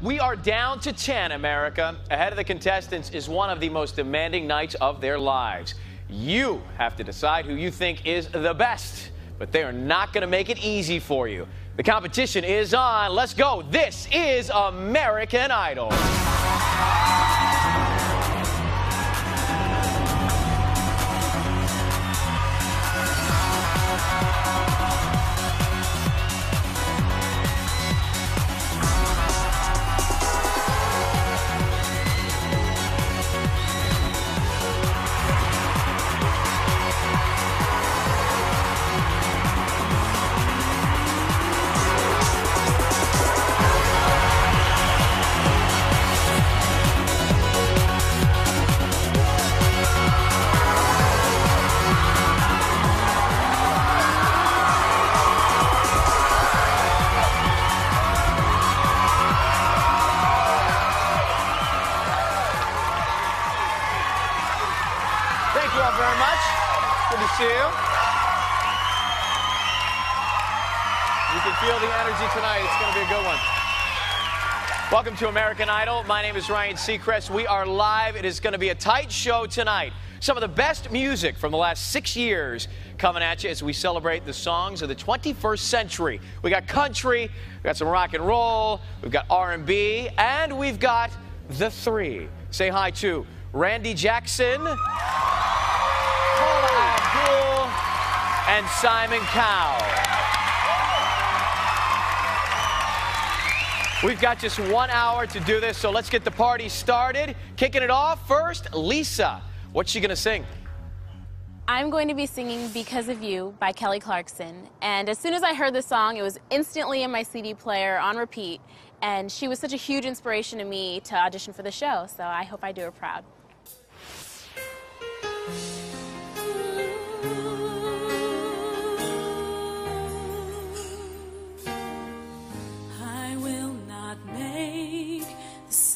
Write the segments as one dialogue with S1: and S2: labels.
S1: We are down to 10, America. Ahead of the contestants is one of the most demanding nights of their lives. You have to decide who you think is the best, but they are not going to make it easy for you. The competition is on. Let's go. This is American Idol. To American Idol. My name is Ryan Seacrest. We are live. It is going to be a tight show tonight. Some of the best music from the last six years coming at you as we celebrate the songs of the 21st century. We got country, we got some rock and roll, we've got R&B, and we've got the three. Say hi to Randy Jackson, Paula Abdul, and Simon Cowell. We've got just one hour to do this, so let's get the party started. Kicking it off first, Lisa. What's she gonna sing?
S2: I'm going to be singing Because of You by Kelly Clarkson. And as soon as I heard the song, it was instantly in my CD player on repeat. And she was such a huge inspiration to me to audition for the show, so I hope I do her proud.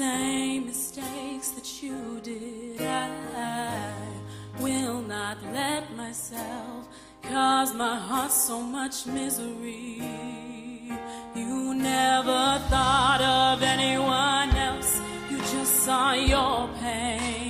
S3: Same mistakes that you did. I will not let myself cause my heart so much misery. You never thought of anyone else, you just saw your pain.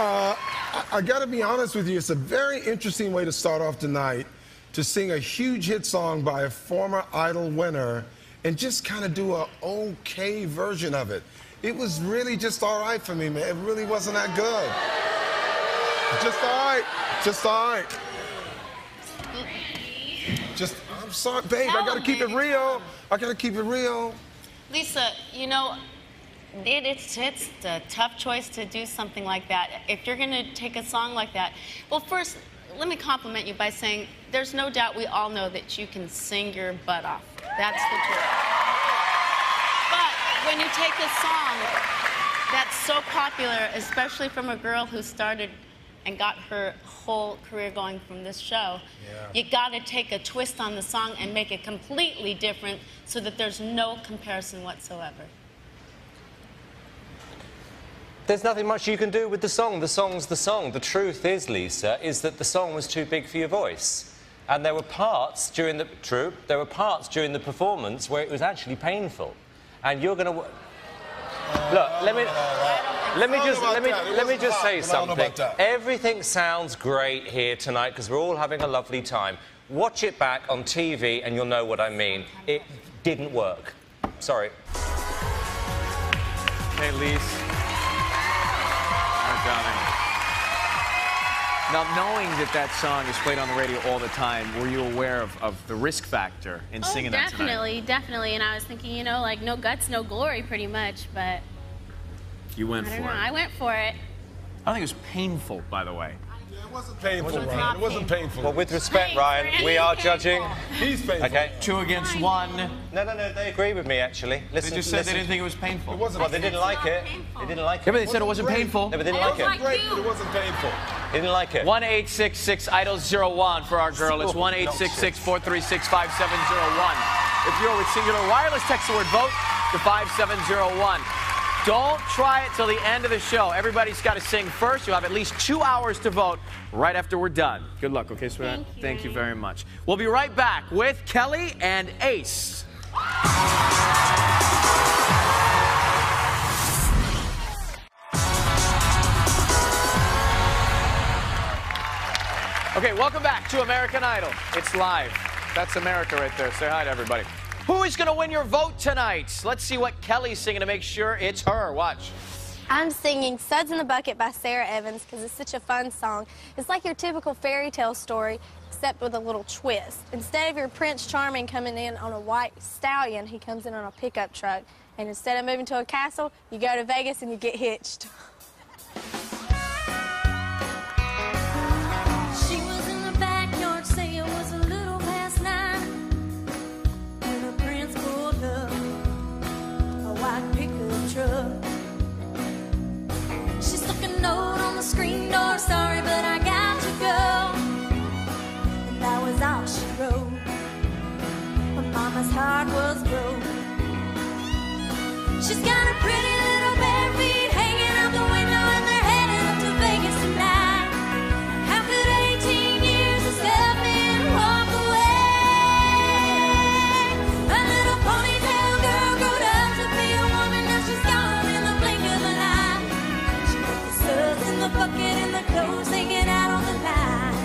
S4: Uh, I, I got to be honest with you. It's a very interesting way to start off tonight to sing a huge hit song by a former Idol winner and just kind of do a okay version of it. It was really just all right for me, man. It really wasn't that good. Just all right. Just all right. Just, I'm sorry, babe. I got to keep it real. I got to keep it real.
S5: Lisa, you know, Mm. it, it's it's a tough choice to do something like that. If you're going to take a song like that, well, first, let me compliment you by saying there's no doubt we all know that you can sing your butt off. That's the truth. But when you take a song that's so popular, especially from a girl who started and got her whole career going from this show, you got to take a twist on the song and make it completely different so that there's no comparison whatsoever.
S6: There's nothing much you can do with the song. The song's the song. The truth is, Lisa, is that the song was too big for your voice. And there were parts during the true. There were parts during the performance where it was actually painful, and you're going to. Look, let me. Let me just let me let me just say something. Everything sounds great here tonight because we're all having a lovely time. Watch it back on TV and you'll know what I mean. It didn't work. Sorry.
S1: Hey, Lise. Now, knowing that that song is played on the radio all the time, were you aware of, of the risk factor in
S2: Oh,
S1: singing that tonight?
S2: definitely, definitely. And I was thinking, you know, like no guts, no glory, pretty much. But
S1: You went
S2: I
S1: for
S2: don't
S1: it.
S2: know. I went for it.
S1: I think it was painful, by the way.
S4: It wasn't painful,
S5: It was
S4: Ryan.
S5: not
S4: It wasn't painful.
S6: Well, with respect, Ryan, we are judging.
S4: He's painful.
S6: Okay.
S1: Two against one.
S6: No, no, no. They agree with me actually.
S1: They
S6: Listen.
S1: just said
S6: listen.
S1: they didn't think it was painful.
S4: It wasn't.
S6: Well, they didn't like it. They didn't like it.
S1: Yeah, but
S6: it.
S1: they said it wasn't
S4: great.
S1: painful.
S6: No, but they didn't
S2: I
S6: like it.
S2: like-
S4: great, but it wasn't painful.
S6: They didn't like it.
S1: 1 866 Idol 01 for our girl. It's 1 866 436 5701. If you're with Cingular Wireless, text the word vote to 5701. Don't try it till the end of the show. Everybody's got to sing first. You'll have at least two hours to vote right after we're done. Good luck, okay, sweetheart?
S2: Thank you,
S1: Thank you very much. We'll be right back with Kelly and Ace. Okay, welcome back to American Idol. It's live. That's America right there. Say hi to everybody. Who is going to win your vote tonight? Let's see what Kelly's singing to make sure it's her. Watch.
S7: I'm singing Suds in the Bucket by Sara Evans because it's such a fun song. It's like your typical fairy tale story, except with a little twist. Instead of your Prince Charming coming in on a white stallion, he comes in on a pickup truck. And instead of moving to a castle, you go to Vegas and you get hitched.
S8: heart was broke. She's got a pretty little bare feet hanging out the window, and they're heading up to Vegas tonight. How could 18 years of stepping walk away? A little ponytail girl growed up to be a woman, now she's gone in the blink of an eye. She put the suds in the bucket and the clothes hanging out on the line.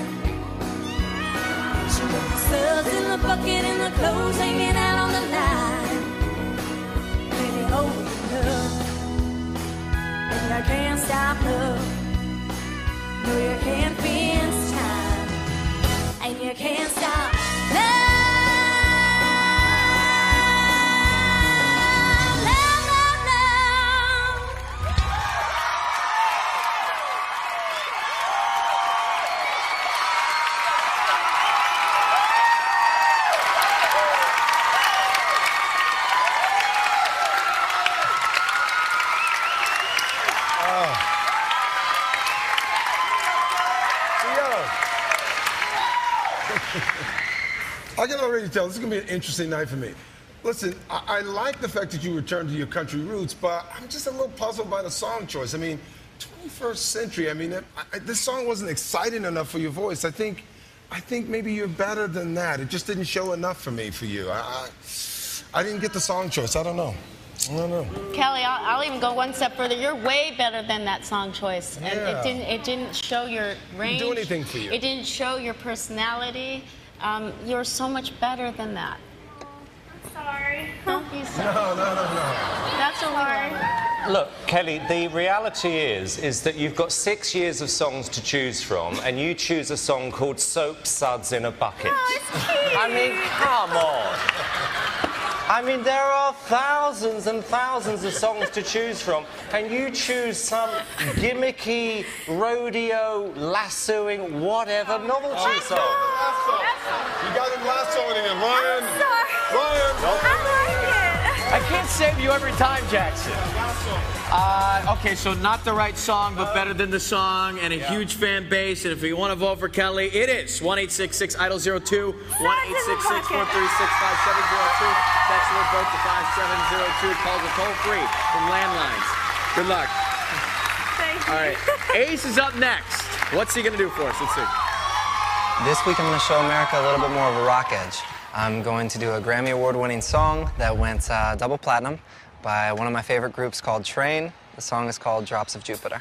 S8: She put the suds in the bucket and the clothes hanging out
S4: tell this is going to be an interesting night for me. Listen, I, I like the fact that you returned to your country roots, but I'm just a little puzzled by the song choice. I mean, 21st century. I mean, I, I, this song wasn't exciting enough for your voice. I think, I think maybe you're better than that. It just didn't show enough for me for you. I, I, I didn't get the song choice. I don't know. I don't know.
S5: Kelly, I'll, I'll even go one step further. You're way better than that song choice, and
S4: Yeah.
S5: it didn't. It didn't show your range.
S4: do anything for you.
S5: It didn't show your personality. Um, you're so much better than that.
S2: I'm Sorry.
S5: Don't be sorry.
S4: No, no, no, no.
S5: That's what we want.
S6: Look, Kelly, the reality is is that you've got six years of songs to choose from, and you choose a song called "Soap Suds in a Bucket." I mean, come on. I mean, there are thousands and thousands of songs to choose from, and you choose some gimmicky, rodeo, lassoing, whatever novelty song.
S4: You got him lassoing again, Ryan. Ryan.
S1: I can't save you every time, Jackson. Uh, okay, so not the right song, but better than the song, and a huge fan base. And if you want to vote for Kelly, it is 1 Idol 02, 1 436 5702. Text the word vote to 5702. Calls are toll free from landlines. Good luck.
S2: Thank you.
S1: All right, Ace is up next. What's he going to do for us? Let's see.
S9: This week I'm going to show America a little bit more of a rock edge. I'm going to do a Grammy Award winning song that went uh, double platinum by one of my favorite groups called Train. The song is called Drops of Jupiter.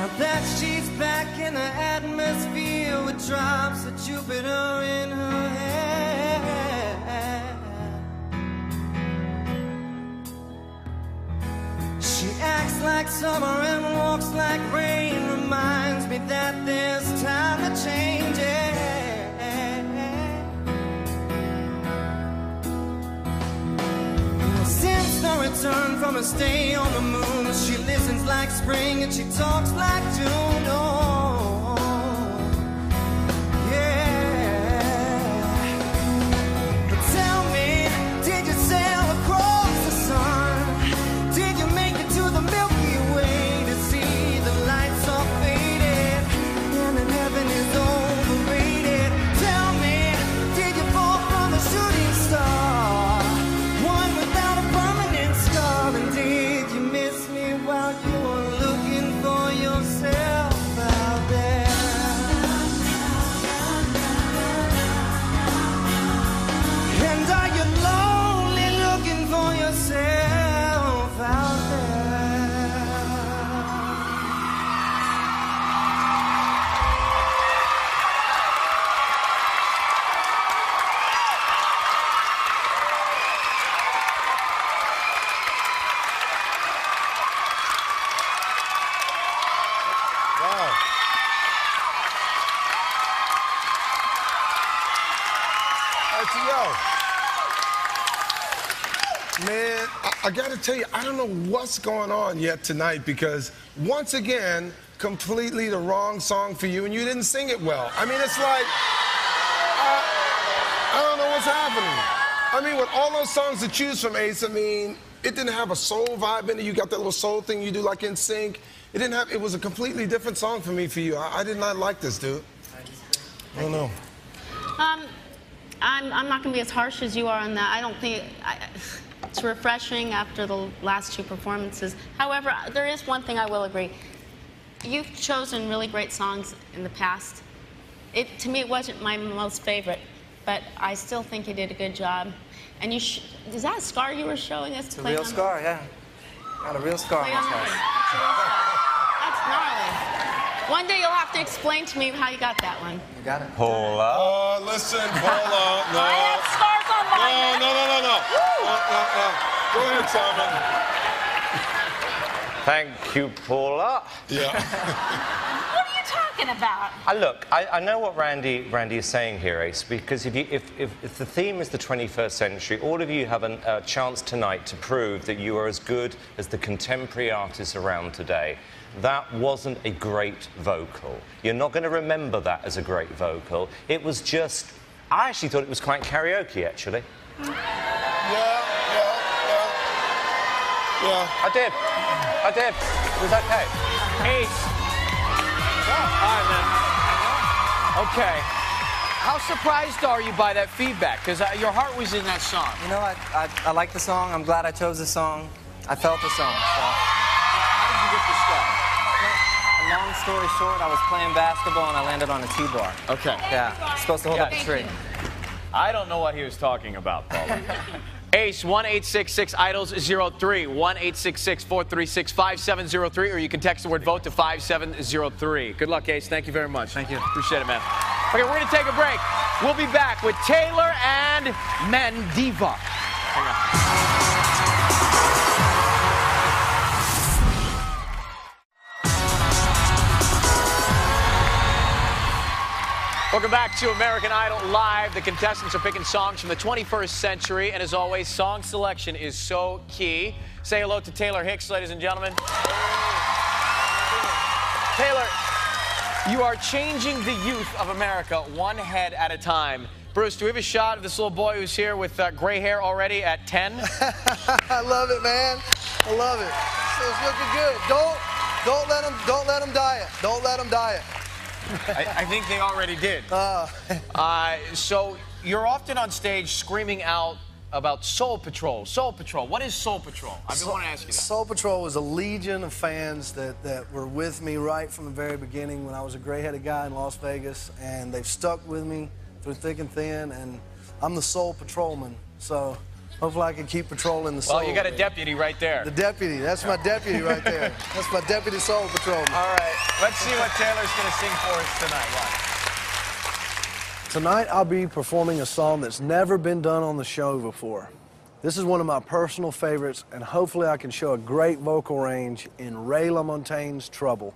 S10: Now that she's back in the atmosphere with drops of Jupiter in her hair. She acts like summer and walks like rain, reminds me that there's time to change return from a stay on the moon, she listens like spring and she talks like June.
S4: RTO. Man, I, I got to tell you, I don't know what's going on yet tonight because once again, completely the wrong song for you, and you didn't sing it well. I mean, it's like, I, I don't know what's happening. I mean, with all those songs to choose from, Ace, I mean, it didn't have a soul vibe in it. You got that little soul thing you do like in sync. It didn't have. It was a completely different song for me for you. I, I did not like this, dude. I don't know.
S5: Um, I'm, I'm not going to be as harsh as you are on that. I don't think I, it's refreshing after the last two performances. However, there is one thing I will agree. You've chosen really great songs in the past. It, to me, it wasn't my most favorite, but I still think you did a good job. And you sh- is that a scar you were showing us?
S9: It's a real scar, yeah. Got a real scar on
S5: Play
S9: my
S5: on. That's a. That's gnarly. One day you'll have to explain to me how you got that one.
S9: You got it.
S6: Paula.
S4: Oh, listen, Paula. No.
S5: I have scars on
S4: No,
S5: mine.
S4: no, no, no, no. Uh, uh, uh. Go ahead, Simon.
S6: Thank you, Paula.
S4: Yeah.
S5: What are you talking about?
S6: I look, I, I know what Randy, Randy is saying here, Ace, because if, you, if, if, if the theme is the 21st century, all of you have an- a chance tonight to prove that you are as good as the contemporary artists around today. That wasn't a great vocal. You're not going to remember that as a great vocal. It was just, I actually thought it was quite karaoke, actually.
S4: Yeah, yeah, yeah. Yeah.
S6: I did. I did. It was okay.
S1: Ace. All right, man. Okay. How surprised are you by that feedback? Because uh, your heart was in that song.
S9: You know, I, I, I like the song. I'm glad I chose the song. I felt the song. So. Long story short, I was playing basketball and I landed on a T-bar.
S1: Okay.
S9: Yeah, supposed to hold
S1: Got
S9: up
S1: it.
S9: a tree.
S1: I don't know what he was talking about, Paul. Ace, 1866 Idols 03, 1 866 436 5703, or you can text the word vote to 5703. Good luck, Ace. Thank you very much.
S9: Thank you.
S1: Appreciate it, man. Okay, we're going to take a break. We'll be back with Taylor and Mandisa. Hang on. Welcome back to American Idol Live. The contestants are picking songs from the 21st century, and as always, song selection is so key. Say hello to Taylor Hicks, ladies and gentlemen. Taylor, you are changing the youth of America one head at a time. Bruce, do we have a shot of this little boy who's here with uh, gray hair already at 10?
S11: I love it, man. I love it. It's looking good. Don't don't let him, don't let them diet. Don't let them diet.
S1: I, I think they already did.
S11: Uh,
S1: Uh, so you're often on stage screaming out about Soul Patrol. Soul Patrol. What is Soul Patrol? I've been wanting to ask you that.
S11: Soul Patrol was a legion of fans that, that were with me right from the very beginning when I was a gray-headed guy in Las Vegas, and they've stuck with me through thick and thin, and I'm the Soul Patrolman. So hopefully I can keep patrolling the soul.
S1: Well, you got a deputy right there.
S11: The deputy. That's my deputy right there. That's my deputy Soul Patrolman.
S1: All right. Let's see what Taylor's going to sing for us tonight. Watch.
S11: Tonight I'll be performing a song that's never been done on the show before. This is one of my personal favorites, and hopefully I can show a great vocal range in Ray LaMontagne's Trouble.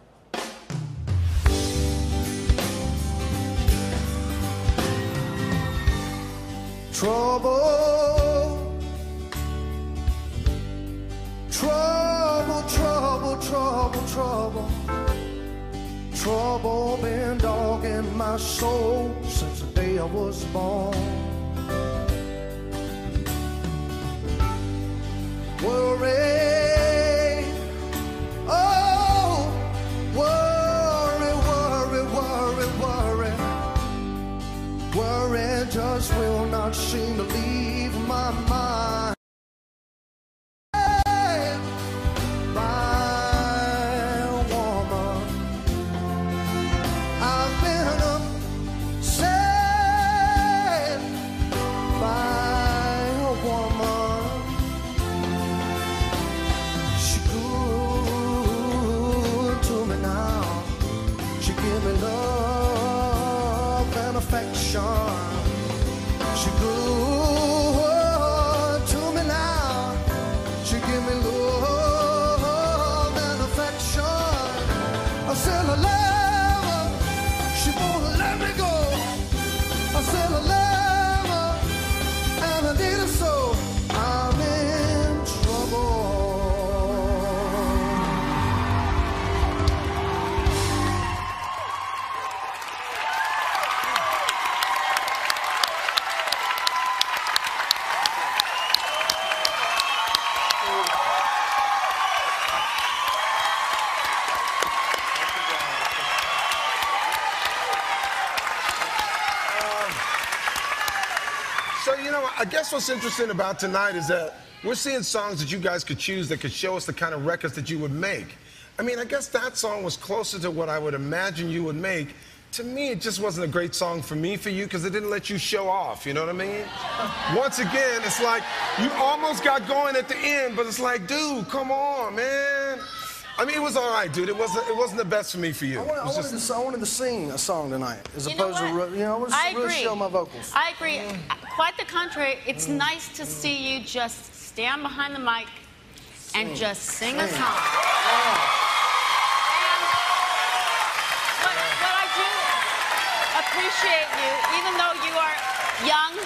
S11: Trouble, trouble, trouble, trouble, trouble. Trouble been dogging my soul since the day I was born. Worry, oh, worry, worry, worry, worry. Worry just will not seem to leave
S4: guess what's interesting about tonight is that we're seeing songs that you guys could choose that could show us the kind of records that you would make. I mean, I guess that song was closer to what I would imagine you would make. To me, it just wasn't a great song for me, for you, because it didn't let you show off, you know what I mean? Once again, it's like you almost got going at the end, but it's like, dude, come on, man. I mean, it was all right, dude. It wasn't, it wasn't the best for me for you.
S11: I wanted,
S4: It
S11: I,
S4: was
S11: wanted
S4: just-
S11: to, I wanted to sing a song tonight, as
S5: You
S11: opposed to,
S5: what?
S11: re- you know, I wanted to
S5: I
S11: really show my vocals.
S5: I agree. Quite the contrary. It's mm. nice to see you just stand behind the mic and just sing a song. And what, what I do appreciate you, even though you are young,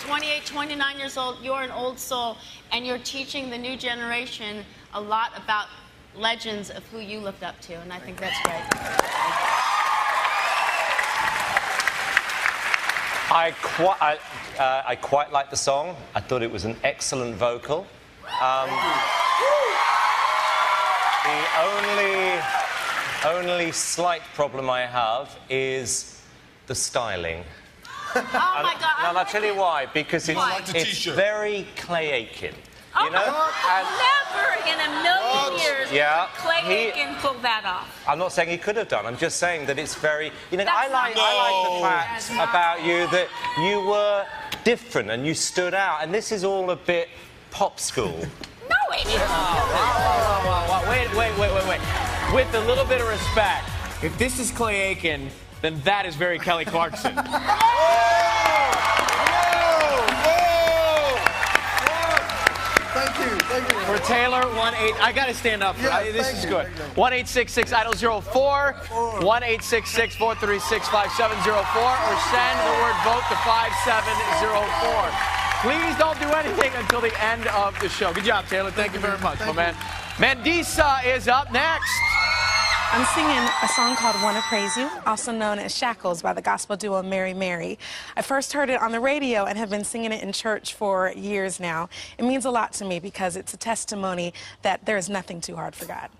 S5: 28, 29 years old, you're an old soul, and you're teaching the new generation a lot about legends of who you looked up to, and I think that's great.
S6: I quite, I, uh, I quite like the song. I thought it was an excellent vocal. Um, the only, only slight problem I have is the styling.
S5: Oh my God!
S6: And
S5: I
S6: I'll tell you why. Because it's,
S5: Why?
S6: It's very Clay Aiken.
S5: Oh
S6: You know? And
S5: Never in a million years
S6: Yeah,
S5: could Clay
S6: he-
S5: Aiken pull that off.
S6: I'm not saying he could have done. I'm just saying that it's very. You know,
S5: That's
S6: I like
S5: not-
S6: I like the fact
S5: That's
S6: about you that you were different and you stood out. And this is all a bit pop school.
S5: No, it isn't.
S1: Wow, wow, wow. Wait, wait, wait, wait, wait. With a little bit of respect, if this is Clay Aiken, then that is very Kelly Clarkson. Taylor, one eight. I gotta stand up. For,
S11: Yeah,
S1: I- this
S11: thank
S1: is
S11: you,
S1: good.
S11: thank.
S1: One eight six six idol zero four. One eight six six four three six five seven zero four. Or send the word vote to five seven zero four. Please don't do anything until the end of the show. Good job, Taylor. Thank you very much, my man. Mandisa is up next.
S12: I'm singing a song called Wanna Praise You, also known as Shackles by the gospel duo Mary Mary. I first heard it on the radio and have been singing it in church for years now. It means a lot to me because it's a testimony that there is nothing too hard for God.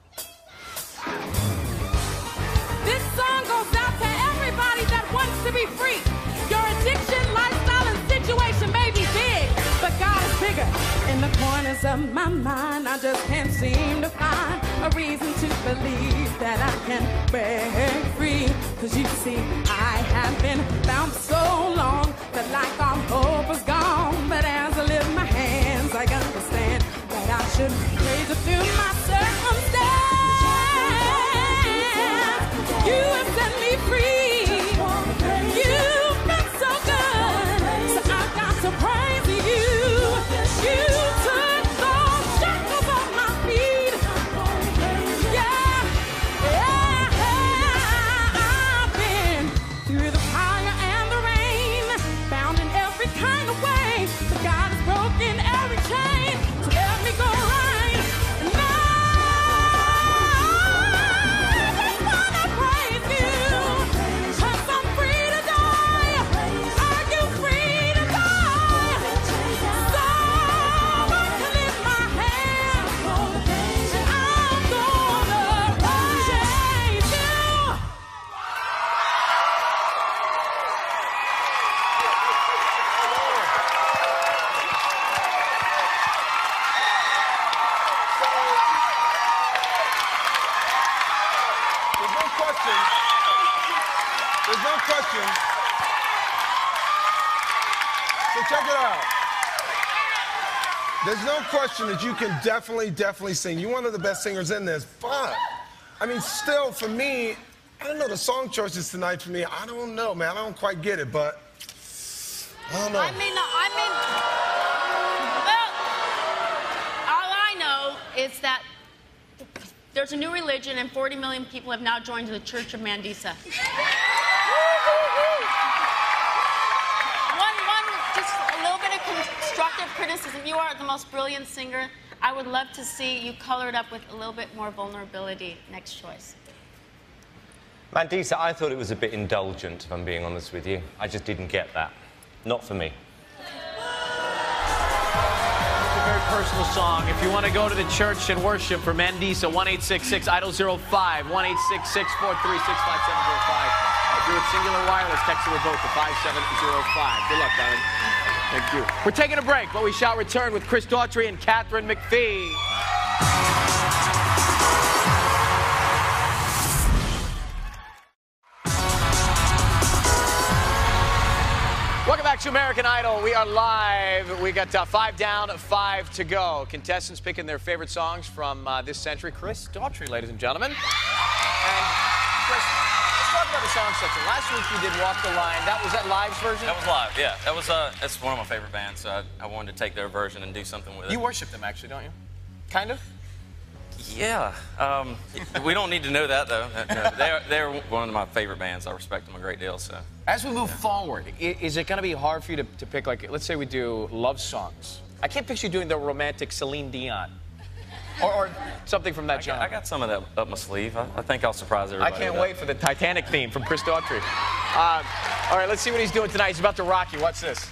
S8: This song goes out to everybody that wants to be free. Your addiction, lifestyle, and situation may be big, but God is bigger.
S12: In the corners of my mind, I just can't seem to find a reason to believe that I can break free. Cause you see, I have been bound so long that like all hope is gone. But as I lift my hands, I understand that I should raise it through my
S4: question that you can definitely, definitely sing. You're one of the best singers in this, but I mean, still, for me, I don't know the song choices tonight. For me, I don't know, man. I don't quite get it, but I don't know.
S5: I mean, I mean, well, all I know is that there's a new religion and 40 million people have now joined the Church of Mandisa. One, one, just a little bit of constructive criticism. You are the most brilliant singer. I would love to see you color it up with a little bit more vulnerability. Next choice.
S6: Mandisa, I thought it was a bit indulgent, if I'm being honest with you. I just didn't get that. Not for me.
S1: It's a very personal song. If you want to go to the church and worship for Mandisa, 1 Idol 05, 1 If you're with Cingular Wireless, text the revoke to 5705. Good luck, darling. Thank you. We're taking a break, but we shall return with Chris Daughtry and Katharine McPhee. Welcome back to American Idol. We are live. We got uh, five down, five to go. Contestants picking their favorite songs from uh, this century. Chris Daughtry, ladies and gentlemen. And song section. Last week you did "Walk the Line." That was that live version.
S13: That was live, yeah. That was uh, that's one of my favorite bands. So I, I wanted to take their version and do something with it.
S1: You worship them, actually, don't you? Kind of.
S13: Yeah. Um, we don't need to know that though. No, they're they're one of my favorite bands. I respect them a great deal. So
S1: As we move forward, is it going to be hard for you to, to pick, like, let's say we do love songs? I can't picture you doing the romantic Celine Dion. Or, or something from that
S13: I got,
S1: genre.
S13: I got some of that up my sleeve. I, I think I'll surprise everybody.
S1: I
S13: can't
S1: wait for the Titanic theme from Chris Daughtry. Uh, all right, let's see what he's doing tonight. He's about to rock you. What's this?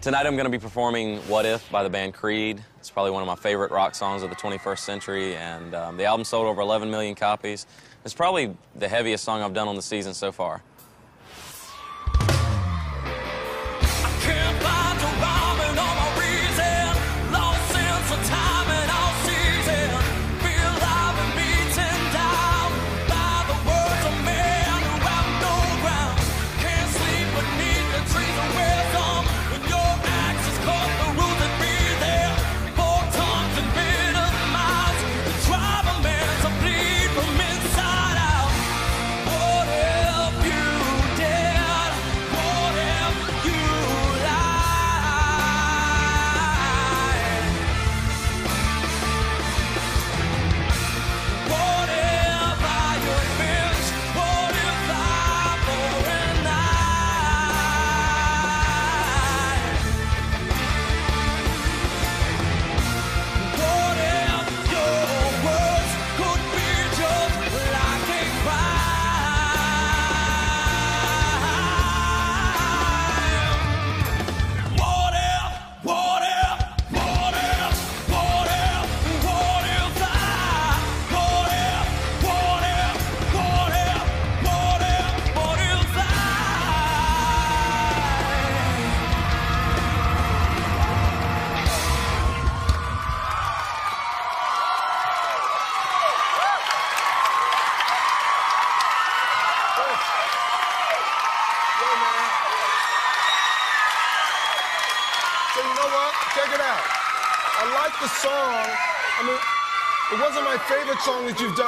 S13: Tonight I'm going to be performing "What If" by the band Creed. It's probably one of my favorite rock songs of the 21st century, and um, the album sold over 11 million copies. It's probably the heaviest song I've done on the season so far.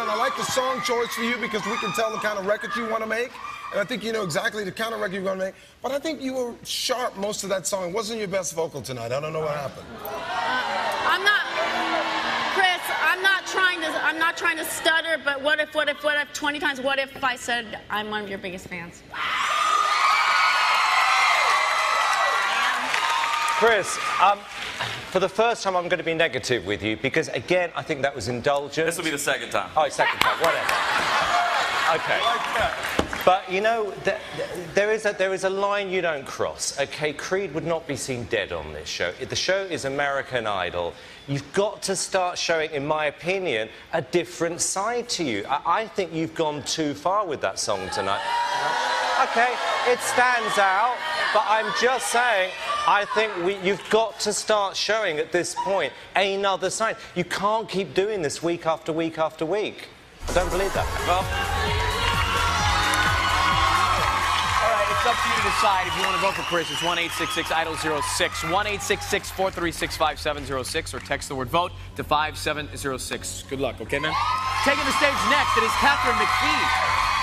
S4: Song that you've done. I like the song choice for you because we can tell the kind of record you want to make. And I think you know exactly the kind of record you're going to make. But I think you were sharp most of that song. It wasn't your best vocal tonight. I don't know what happened.
S5: I'm not, Chris. I'm not trying to. I'm not trying to stutter. But what if? What if? What if? 20 times. What if I said I'm one of your biggest fans?
S6: Chris, um, for the first time, I'm going to be negative with you because, again, I think that was indulgent.
S13: This will be the second time.
S6: Oh, second time, whatever. Okay. But you know, th- th- there is a there is a line you don't cross. Okay, Creed would not be seen dead on this show. The show is American Idol. You've got to start showing, in my opinion, a different side to you. I, I think you've gone too far with that song tonight. Okay, it stands out, but I'm just saying. I think we, you've got to start showing at this point another sign. You can't keep doing this week after week after week. I don't believe that. Well,
S1: All right, it's up to you to decide if you want to vote for Chris. It's 1 Idol 06, 1 436 5706, or text the word vote to 5706. Good luck, okay, man? Taking the stage next, it is Katharine McPhee.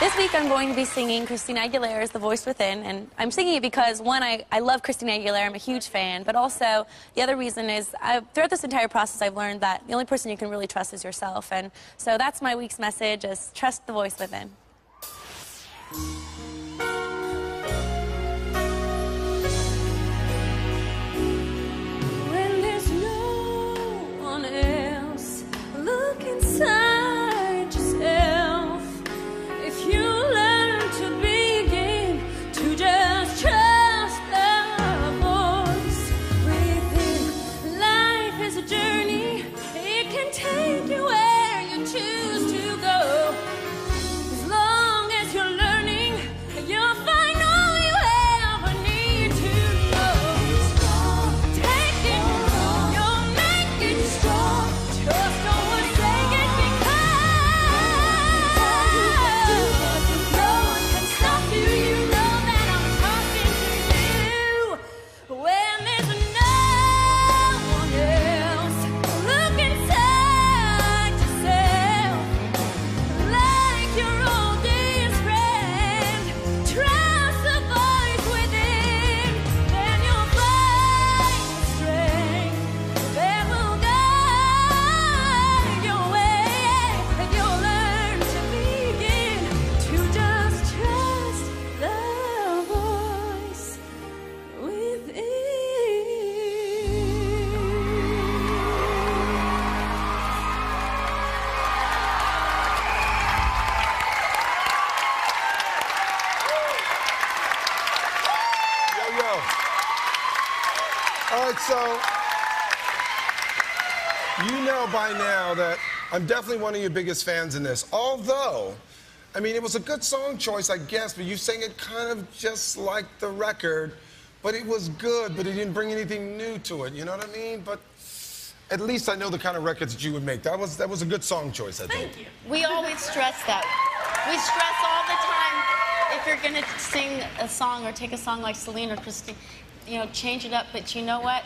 S14: This week I'm going to be singing Christina Aguilera's The Voice Within, and I'm singing it because, one, I, I love Christina Aguilera, I'm a huge fan, but also the other reason is I, throughout this entire process I've learned that the only person you can really trust is yourself, and so that's my week's message is trust the voice within.
S8: When there's no one else, look inside I'm
S4: definitely one of your biggest fans in this. Although, I mean, it was a good song choice, I guess, but you sang it kind of just like the record. But it was good, but it didn't bring anything new to it. You know what I mean? But at least I know the kind of records that you would make. That was that was a good song choice, I think. Thank you.
S5: We always stress that. We stress all the time. If you're gonna sing a song or take a song like Celine or Christine, you know, change it up. But you know what,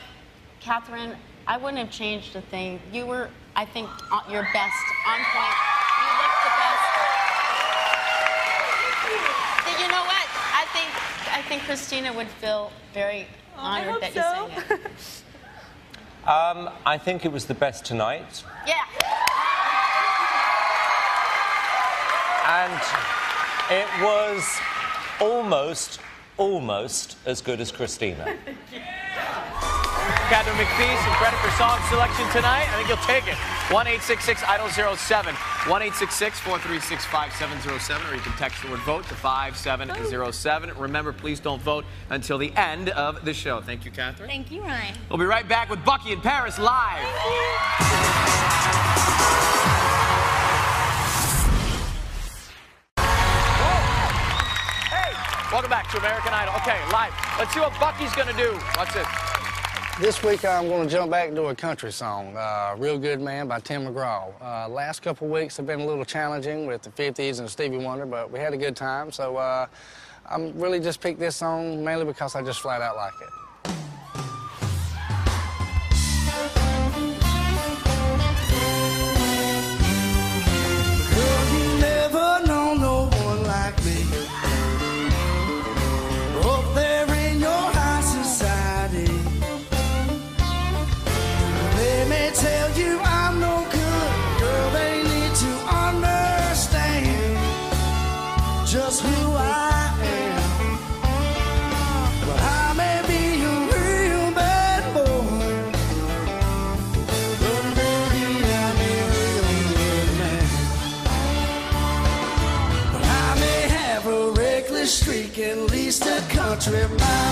S5: Katharine, I wouldn't have changed a thing. You were, I think, your best, on point. You looked the best. You know what? I think I think Christina would feel very honored
S14: hope
S5: that
S14: so.
S5: you sang it.
S6: um, I think it was the best tonight.
S5: Yeah.
S6: And it was almost, almost as good as Christina.
S1: Katharine McPhee, some credit for song selection tonight. I think you'll take it. 1 Idol 07. 1 436 5707, or you can text the word vote to 5707. Remember, please don't vote until the end of the show. Thank you, Katharine.
S7: Thank you, Ryan.
S1: We'll be right back with Bucky in Paris live. Hey, welcome back to American Idol. Okay, live. Let's see what Bucky's gonna do. Watch this.
S15: This week I'm going to jump back to a country song, uh, Real Good Man by Tim McGraw. Uh, last couple weeks have been a little challenging with the 50s and Stevie Wonder, but we had a good time. So uh, I'm really just picked this song mainly because I just flat out like it.
S16: Country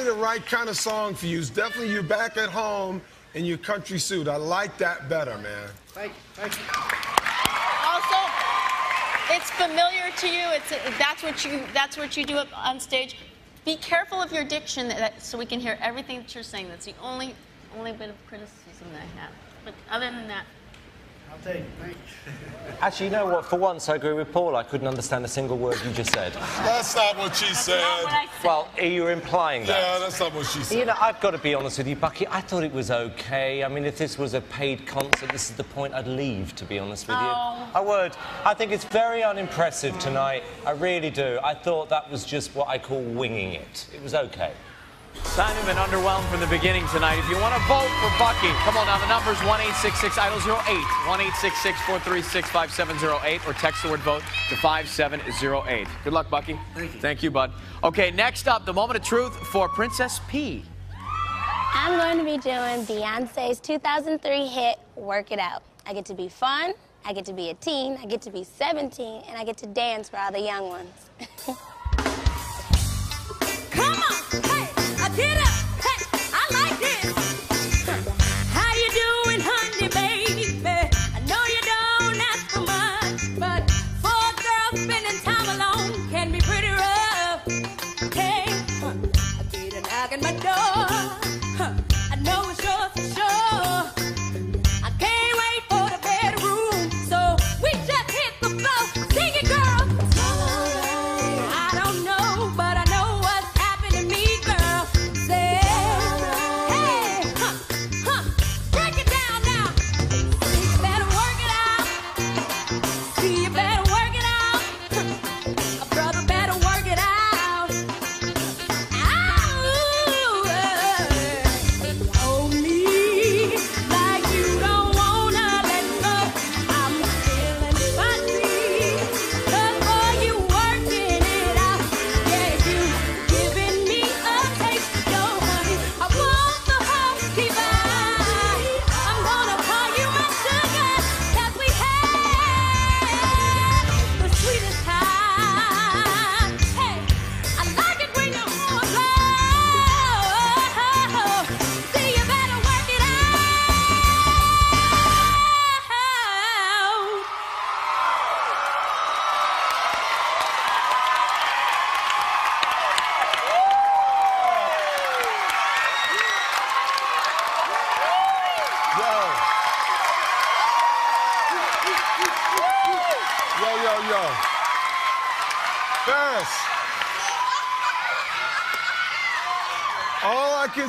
S4: definitely the right kind of song for you. It's definitely you back at home in your country suit. I like that better, man.
S15: Thank you. Thank you.
S5: Also, it's familiar to you. It's that's what you that's what you do up on stage. Be careful of your diction, that, so we can hear everything that you're saying. That's the only only bit of criticism that I have. But other than that,
S15: I'll take it. Thank you.
S6: Actually, you know what? For once, I agree with Paul. I couldn't understand a single word you just said.
S4: That's not what she said.
S6: Well, you're implying that?
S4: Yeah, that's not what she said.
S6: You know, I've got to be honest with you, Bucky. I thought it was okay. I mean, if this was a paid concert, this is the point I'd leave, to be honest with you.
S5: Oh.
S6: I would. I think it's very unimpressive tonight. I really do. I thought that was just what I call winging it. It was okay.
S1: Sign him and underwhelmed from the beginning tonight. If you want to vote for Bucky, come on now. The number's 1-866 idol 08 1-866-436-5708 or text the word vote to 5708. Good luck, Bucky. Thank you. Thank you, bud. Okay, next up, the moment of truth for Princess P.
S7: I'm going to be doing Beyonce's 2003 hit, Work It Out. I get to be fun, I get to be a teen, I get to be 17, and I get to dance for all the young ones.
S8: Come on,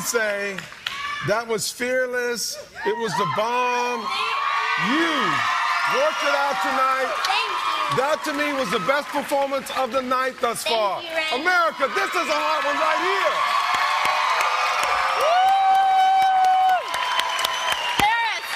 S8: say,
S4: that was fearless. It was the bomb. You worked it out tonight. That to me was the best performance of the night thus far.
S7: you.
S4: America, this is a hot one right here.
S5: Ferris,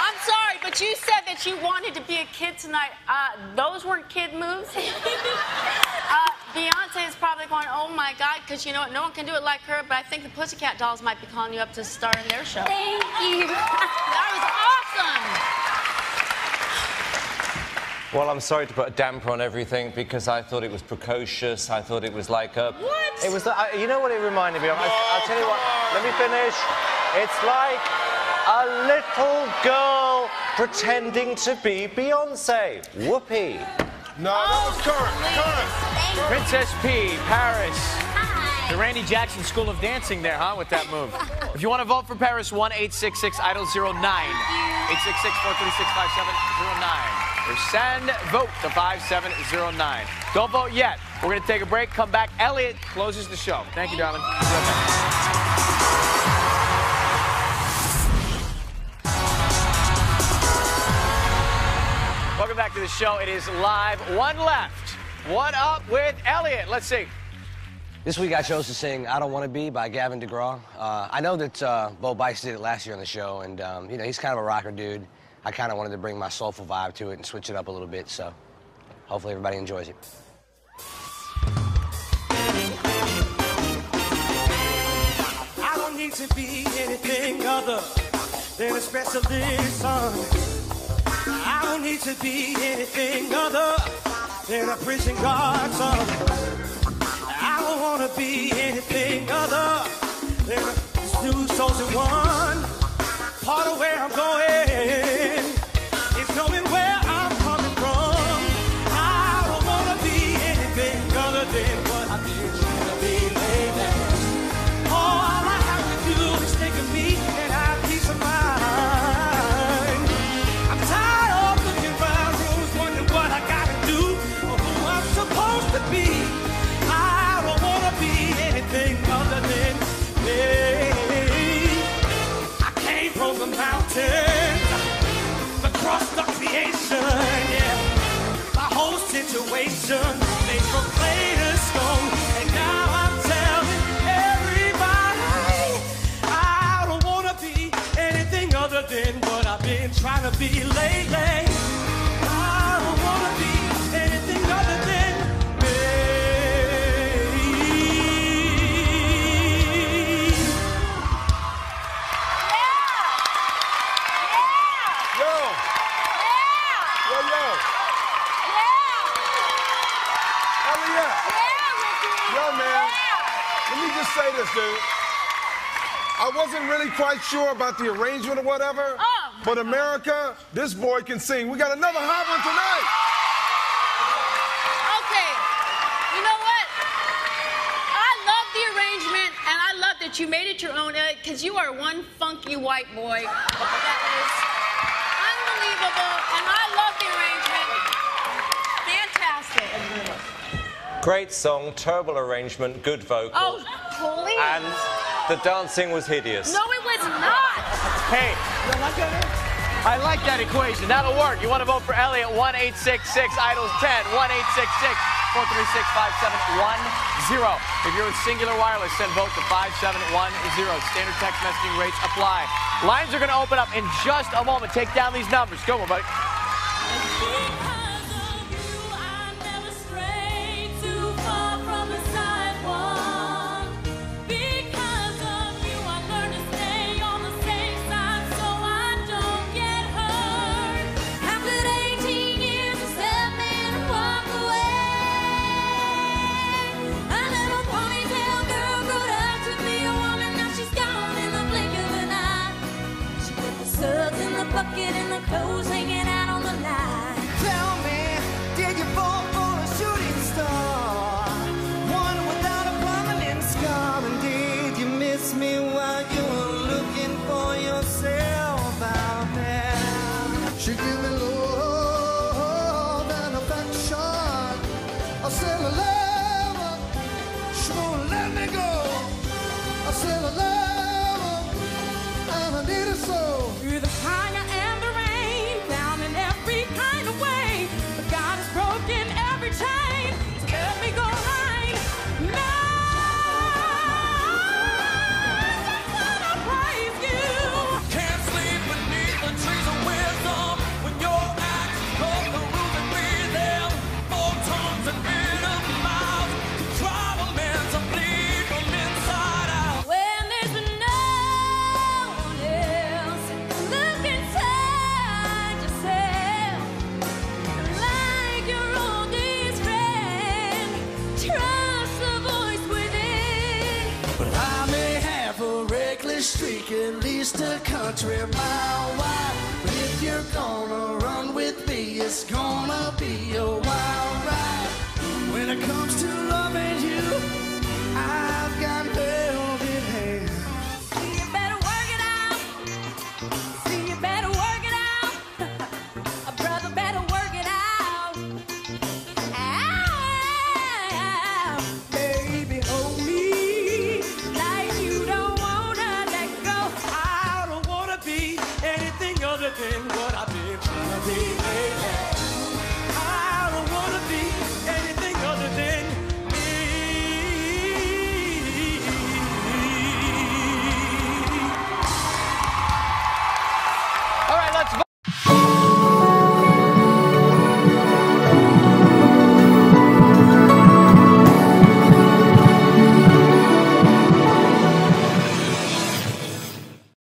S5: I'm sorry, but you said that you wanted to be a kid tonight. Uh, those weren't kid moves. uh, Beyonce is probably going, oh my God, because you know what? No one can do it like her, but I think the Pussycat Dolls might be calling you up to star in their show.
S7: Thank you.
S5: that was awesome.
S6: Well, I'm sorry to put a damper on everything because I thought it was precocious. I thought it was like a.
S5: What?
S6: It was. the- I, you know what it reminded me of? I, I'll tell you what. Let me finish. It's like a little girl pretending to be Beyonce. Whoopee.
S4: No, that was current. Current.
S1: Princess P, Paris. The Randy Jackson School of Dancing there, huh, with that move. If you want to vote for Paris, 1 866 Idol 09. 866 436 5709. or send vote to 5709. Don't vote yet. We're going to take a break, come back. Elliot closes the show. Thank you, darling. Welcome back to the show. It is live. One left. One up with Elliot. Let's see.
S17: This week I chose to sing I Don't Want to Be by Gavin DeGraw. Uh, I know that uh, Bo Bice did it last year on the show, and um, you know he's kind of a rocker dude. I kind of wanted to bring my soulful vibe to it and switch it up a little bit, so hopefully everybody enjoys it.
S16: I don't need to be anything other than a specialist son. Don't need to be anything other than a prison guard son. I don't want to be anything other than a new chosen one. Part of where I'm going trying to be lately. I don't wanna be anything other than me.
S4: Yo. Yo, yo. Elliot. Yo, man. Let me just say this, dude. I wasn't really quite sure about the arrangement or whatever, oh, but America, this boy can sing. We got another hot one tonight.
S5: Okay. You know what? I love the arrangement, and I love that you made it your own, because you are one funky white boy. That is unbelievable, and I love the arrangement. Fantastic.
S6: Great song, terrible arrangement, good vocal.
S5: Oh, please.
S6: And the dancing was hideous.
S5: No, it was not.
S1: Hey, I like that equation. That'll work. You want to vote for Elliot? 1 866 Idols 10. 1 866 436 5710. If you're with Singular Wireless, send vote to 5710. Standard text messaging rates apply. Lines are going to open up in just a moment. Take down these numbers. Go on, buddy.
S16: Country mile wide. But if you're gonna run with me, it's gonna be a.